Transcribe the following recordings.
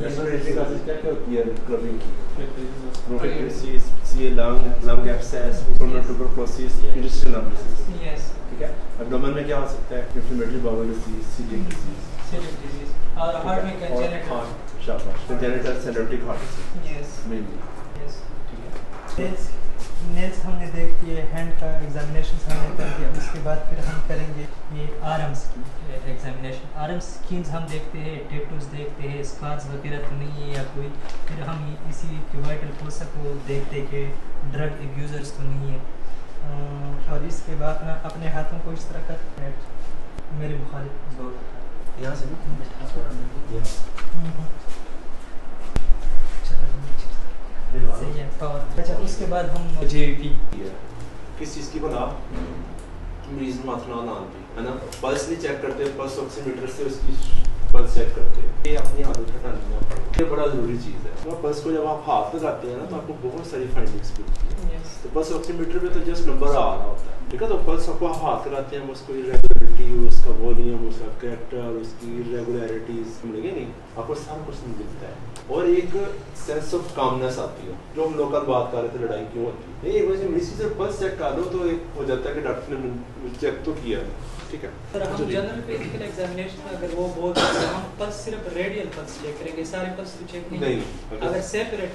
Respiratory causes क्या क्या होती है क्लबिंग की Bronchitis. C lung lung abscess pulmonary tuberculosis intestinal disease yes ठीक है एब्डोमेन में क्या हो सकता है inflammatory bowel disease celiac disease celiac disease और हार्ट में कंजेनिटल शाबाश congenital cyanotic heart disease yes mainly yes ठीक है नेल्स हमने देख लिए हैंड का एग्जामिनेशन हमने कर दिया। उसके बाद फिर हम करेंगे ये आर्म्स की एग्जामिनेशन आर्म्स स्किन्स हम देखते हैं टेटूज देखते हैं स्कार्स वगैरह तो नहीं है या कोई। फिर हम इसी वाइटल फोसा को देखते हैं कि ड्रग एब्यूज़र्स तो नहीं है। और इसके बाद ना अपने हाथों को इस तरह कर मेरे मुखालिफ ज़ोर यहाँ से भी सही है पावर अच्छा उसके बाद हम जी किस चीज़ की बना मरीज़ माथना ना आती है ना? पल्स नहीं चेक करते पल्स ऑक्सीमीटर से उसकी पल्स चेक करते हैं। ये अपनी आदत हटानी है। ये बड़ा ज़रूरी चीज़ है। तो पल्स को जब आप हाथ में लगाते हैं ना तो आपको बहुत सारी फाइंडिंग्स मिलती है। तो पल्स ऑक्सीमीटर पे तो जस्ट नंबर आ रहा होता है। ठीक है तो पल्स आपको हाथ लगाते हैं हम उसको उसका वॉल्यूम उसका कैरेक्टर उसकी इरेगुलरिटीज मिलेंगे नहीं। आपको सारा कुछ मिलता है। और एक सेंस ऑफ़ कामनेस आती है जो हम लोग कल बात कर रहे थे लड़ाई क्यों होती है। नहीं एक वजह मेडिसिन से पल्स चेक कर लो तो एक हो जाता है कि डॉक्टर ने चेक तो किया। ठीक है? सर हम जनरल फ़िज़िकल एग्जामिनेशन में अगर वो बोल तो हम पल्स सिर्फ़ रेडियल पल्स चेक करेंगे सारे पल्स तो चेक नहीं नहीं, अगर- सेपरेट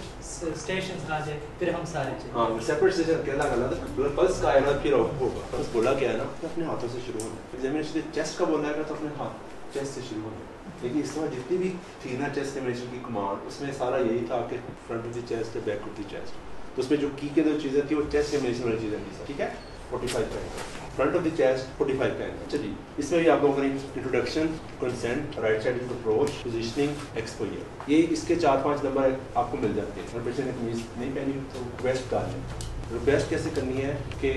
स्टेशन आ जाए फिर हम सारे चेक हाँ सेपरेट सेशन क्या लगा पल्स का आया ना फिर होगा। बस बोला क्या है ना? अपने हाथों से शुरू होना है एग्जामिनेशन चेस्ट का बोलना है तो अपने हाथ चेस्ट से शुरू होना। है लेकिन इस समय जितनी भी थी ना चेस्ट एग्जामिनेशन की कमांड, उसमें सारा यही था कि front of the chest back of the chest तो उसमें जो की के जो चीज़ें थी, वो चेस्ट एग्जामिनेशन वाली चीज़ें थी, ठीक है? 45 का फ्रंट ऑफ़ द चेस्ट 45 का है चलिए, इसमें भी आप लोगों ने introduction consent right side approach positioning exposure ये इसके चार पाँच नंबर आपको मिल जाते हैं। नहीं पहनी तो वेस्ट डाल लें। रिक्वेस्ट कैसे करनी है कि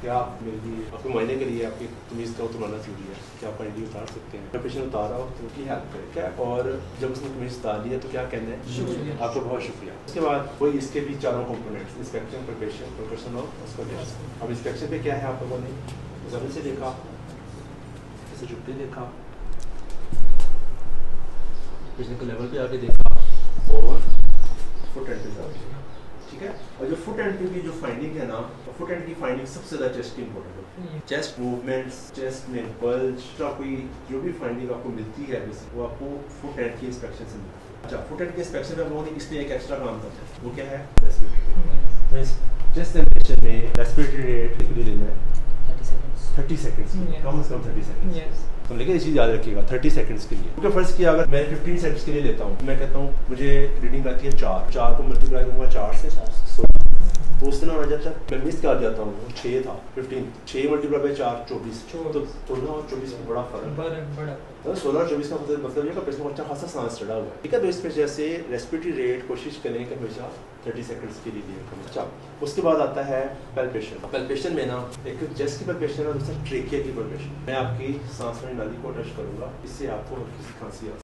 क्या आप मेरे लिए आपके मायने के लिए आपकी कमीज का उतरवाना ज़रूरी है? क्या आप आईडी उतार सकते हैं? पेशेंट उतार रहा हो तो उसकी हेल्प करें क्या? और जब उसने कमीज उतार लिया तो क्या कहना है। आपको बहुत शुक्रिया। उसके बाद वही इसके भी चारों कंपोनेंट्स इंस्पेक्शन प्रिपरेशन प्रोफेशन और उसका अब इंस्पेक्शन पे क्या है आप लोगों ने? ज़मीन से देखा ऐसे झुक के देखा पिछले के लेवल पे आके देखा और फुट एंड ठीक है? और जो फुट एंड की जो फाइंडिंग है ना फुट एंड की फाइंडिंग सबसे ज़्यादा चेस्ट की इंपॉर्टेंट है। चेस्ट मूवमेंट्स चेस्ट में बल्ज का कोई जो भी फाइंडिंग आपको मिलती है वो आपको फुट एंड की इंस्पेक्शन से मिलती है। अच्छा फुट एंड के इंस्पेक्शन में बहुत लोगों ने इसमें एक एक्स्ट्रा काम करते है। वो क्या है? रेस्पिरेटरी चेस्ट एग्जामिनेशन में रेस्पिरेटरी रेट लिख लेना है? 30 सेकेंड्स कम अज कम 30 सेकंड्स यस तो लेकिन ये चीज़ याद रखिएगा 30 सेकंड्स के लिए। क्योंकि फ़र्स्ट किया अगर मैं फिफ्टीन सेकेंड्स के लिए लेता हूँ मैं कहता हूँ मुझे रीडिंग आती है चार। चार को मल्टीप्लाई करूँगा चार से सो तो उस दिन हो जाता मैं मिस कर जाता हूँ छः था 15 छः मल्टीप्लाई बाई चार चौबीस। तो। सोलह और चौबीस में बड़ा फ़र्क है। तो सोलह और चौबीस का मतलब मतलब ये कि अच्छा खासा सांस चढ़ा हुआ है। ठीक है तो इस पे जैसे रेस्पिरेटरी रेट कोशिश करें कि हमेशा 30 सेकंड्स के लिए अच्छा उसके बाद आता है पेल्पेशन पेल्पेशन में ना एक चेस्ट की पेल्पेशन और दूसरा ट्रेकिया की पेल्पेशन मैं आपकी सांस वाली नाली को टच करूँगा इससे आपको हल्की सी खांसी